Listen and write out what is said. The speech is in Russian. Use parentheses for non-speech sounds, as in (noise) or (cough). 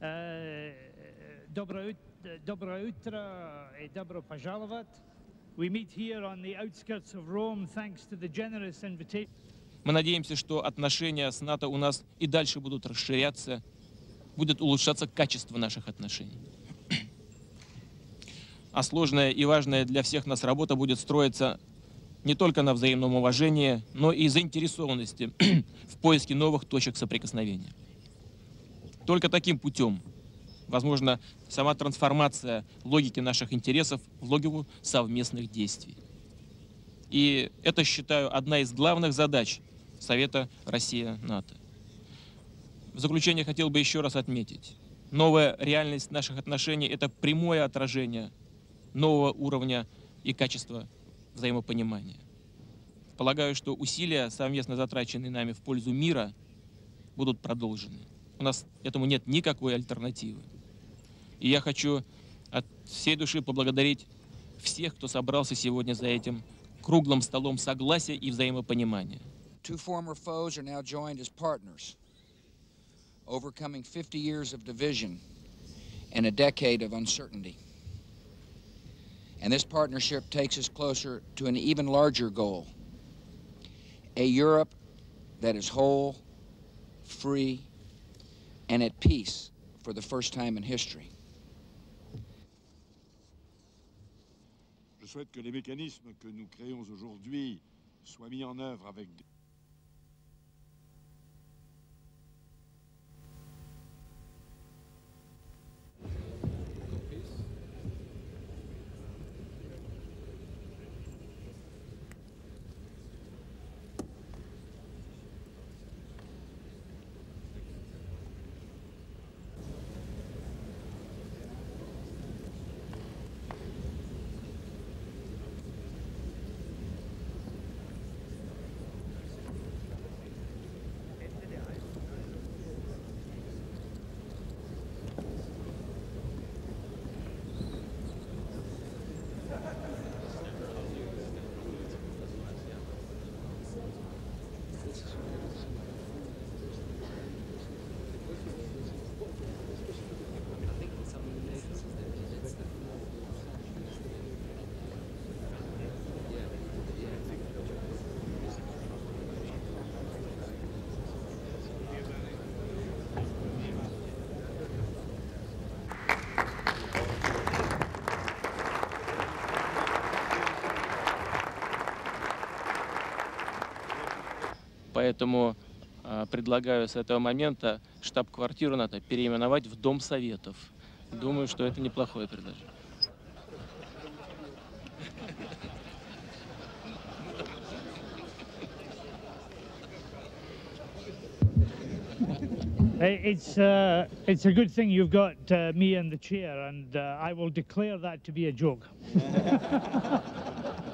Э, Доброе, ут- доброе утро и добро пожаловать. Мы надеемся, что отношения с НАТО у нас и дальше будут расширяться, будет улучшаться качество наших отношений. А сложная и важная для всех нас работа будет строиться не только на взаимном уважении, но и заинтересованности (clears throat) в поиске новых точек соприкосновения. Только таким путем возможно сама трансформация логики наших интересов в логику совместных действий. И это, считаю, одна из главных задач Совета Россия-НАТО. В заключение хотел бы еще раз отметить. Новая реальность наших отношений – это прямое отражение нового уровня и качества взаимопонимания. Полагаю, что усилия, совместно затраченные нами в пользу мира, будут продолжены. У нас этому нет никакой альтернативы. И я хочу от всей души поблагодарить всех, кто собрался сегодня за этим круглым столом согласия и взаимопонимания. Two former foes are now joined as partners, overcoming 50 years of division and a decade of uncertainty. And this partnership takes us closer to an even larger goal a Europe that is whole, free, and at peace for the first time in history. Je souhaite que les mécanismes que nous créons aujourd'hui soient mis en œuvre avec Поэтому а, предлагаю с этого момента штаб-квартиру НАТО переименовать в Дом Советов. Думаю, что это неплохое предложение. It's, uh, it's a good thing you've got uh, me in the chair, and uh, I will declare that to be a joke. (laughs)